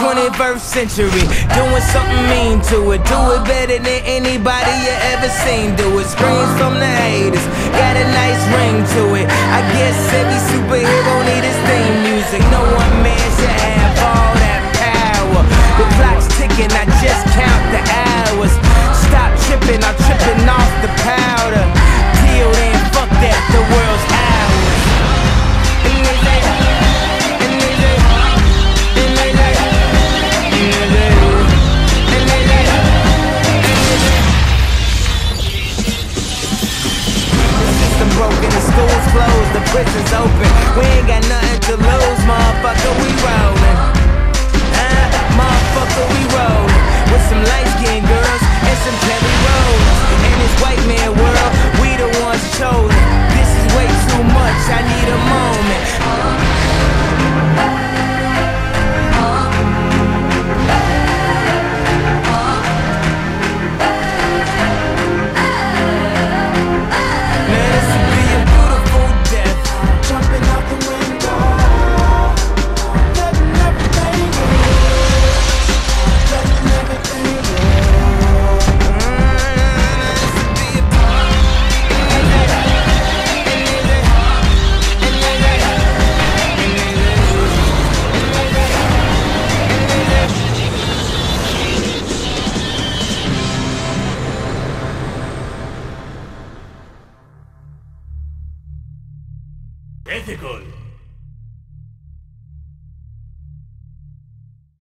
21st century, doing something mean to it. Do it better than anybody you ever seen. Do it. Screams from the haters, got a nice ring to it. I guess every superhero need his theme music. No one man should have all that power. The clock's ticking, I just count the hours. Stop tripping, I'm closed, the prisons open. We ain't got nothing to lose, 出てこい。